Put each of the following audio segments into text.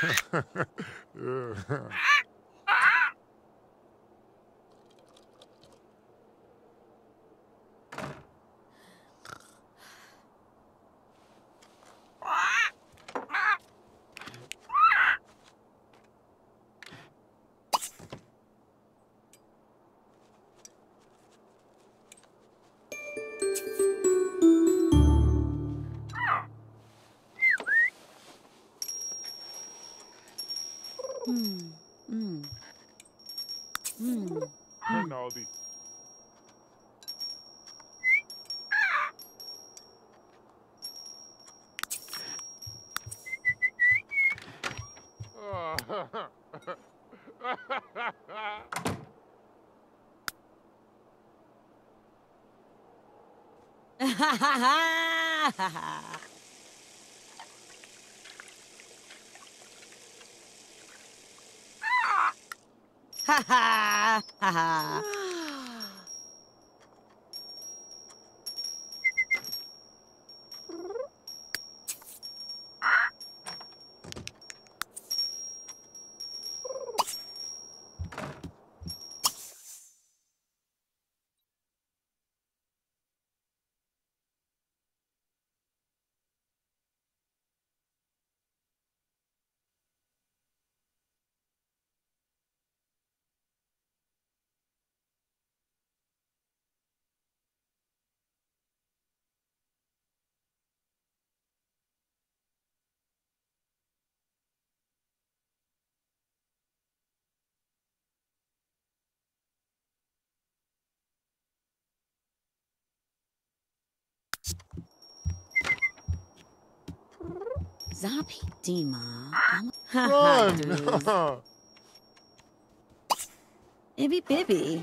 Bow! Rinaldi. Ha ha ha Ajá. Zapi Dima. Run! Ibby Bibby.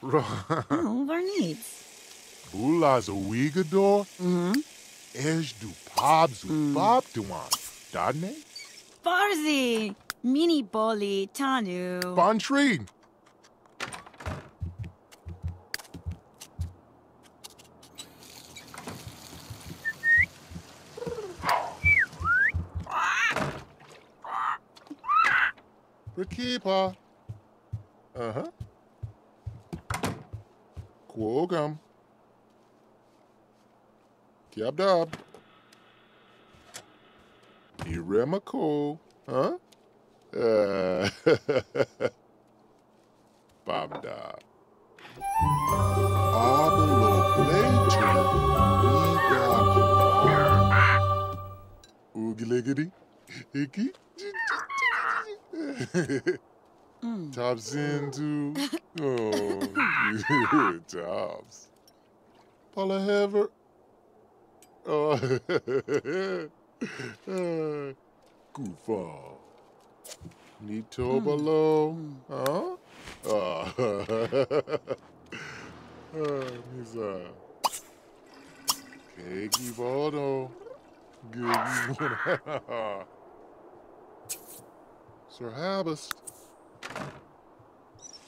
Run! Oh, Varnitz. Bula's a Wigador? Mm-hmm. És du Pobs u Bob Duan. Dadne? Farzi. Mini Boli Tanu. Bon tree. Rakipa. Uh-huh. Quogum. Kiab dub. Iremako. Huh? Uh, Bob. Abelo later. Liggity. Icky. Mm. Tops into. Oh, Tops. Paula Hever. Oh, Goofa. Nito hmm. below. Huh? Ah. Ah, uh, oh. Misa. Kegi Baldo. Good. Sir Habist.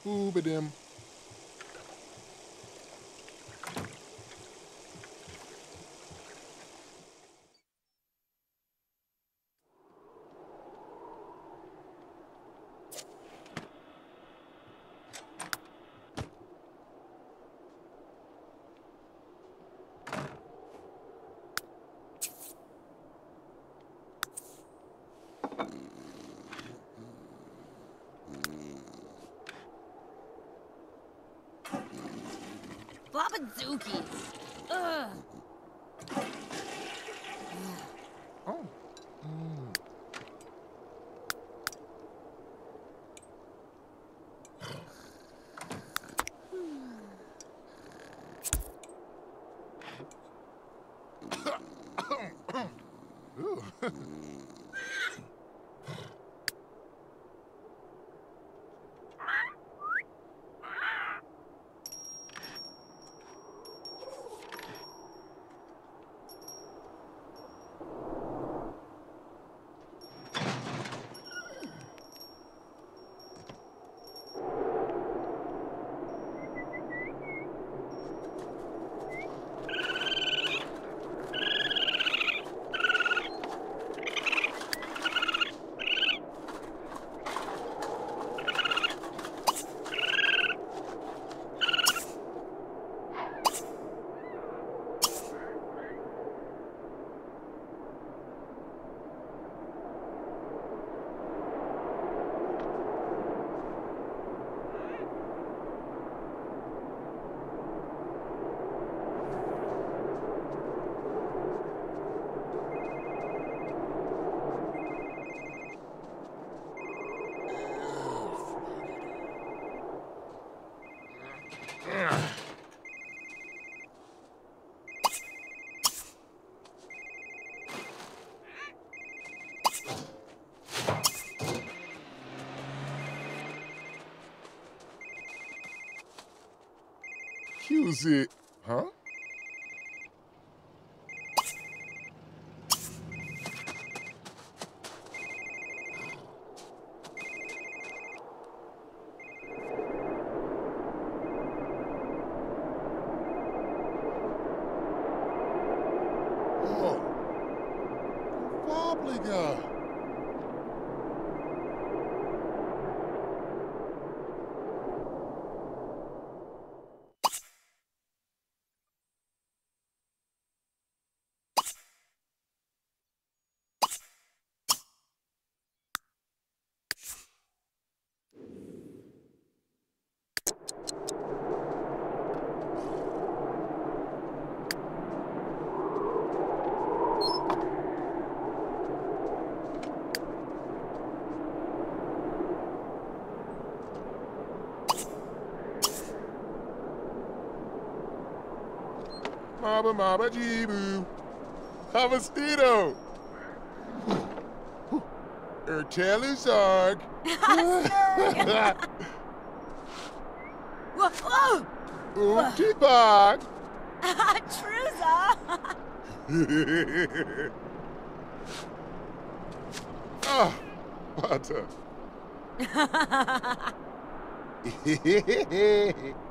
Oobadim. Babazuki. Ugh. It. Huh? Oh. Fábrica. Mama, mama, jibu. Havastino. Ertelu Sarg. Whoa! Ooptie Truza! Ah, butter.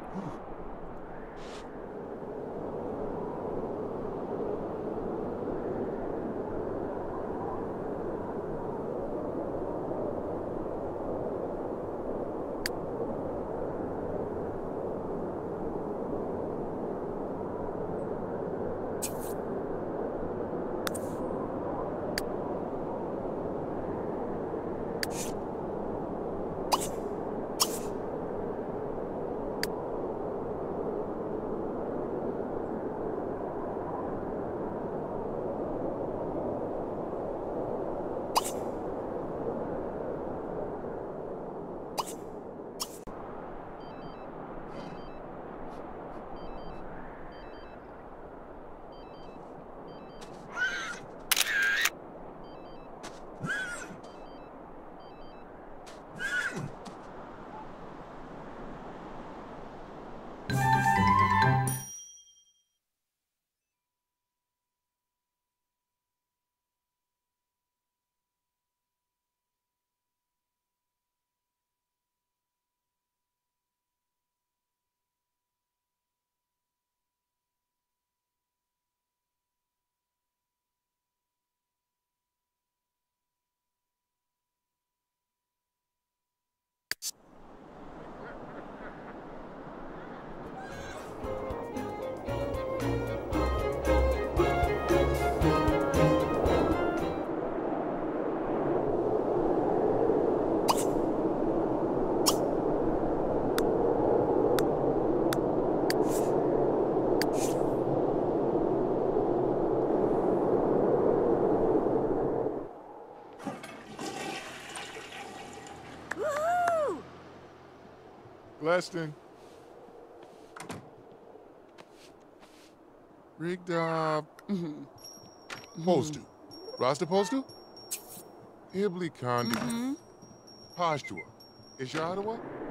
Gleston. Rigged up. Mm-hmm. Postal. Rasta Postal? Hibli Condi. Mm-hmm. Pastua. Ishadawa? Aliyah.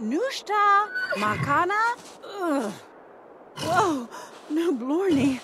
Nushta. Makana. Ugh. Whoa. No, Blorny.